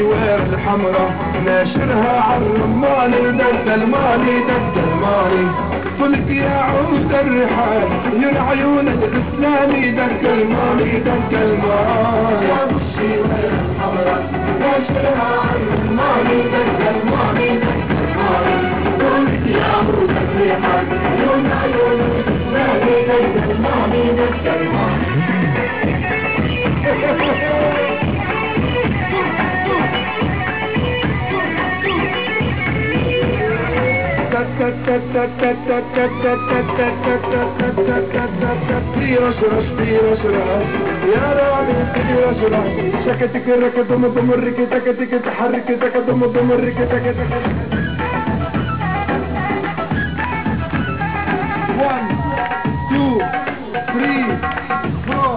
الحمراء ناشرها عالرماني دق الماني دق الماني فلك يا عود الرحال عيون عيون الاسلامي دق الماني دق الماني يا الحمراء ناشرها عالرماني دق الماني دق الماني قلت يا عود الرحال عيون عيون الاسلامي دق الماني دق الماني يا رامي رش رش سكتك ركض دم دم الركي تك تك تحرك تك دم دم الركي تك تك One, two, three, four,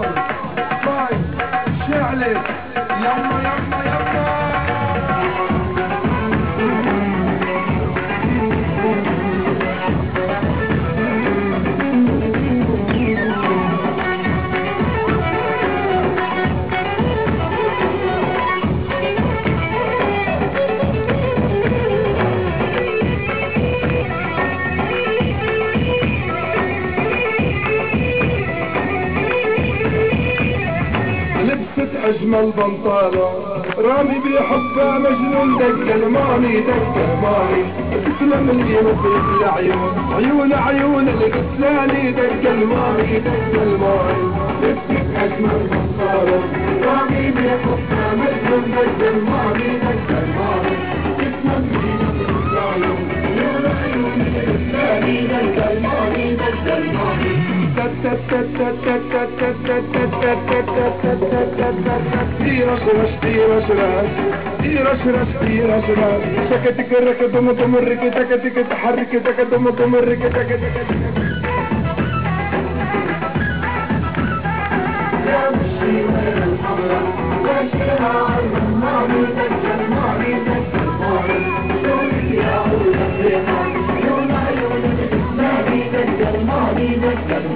five, شعلة يلا يلا أجمل بنطالة. رامي بيحبها مجنون دق الماني دق الماني. تسلم اليوم في العيون. عيون عيون الغسلاني دق الماني دق الماني. لبست أجمل بنطالة. سكتك الركض دم دم الركي تك تك تحرك تك دم دم الركي تك تك يا بالشيوخ الحمراء ناشرها عالرماني دق الماني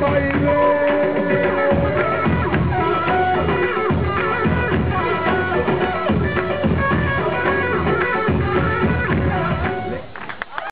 Vai ver.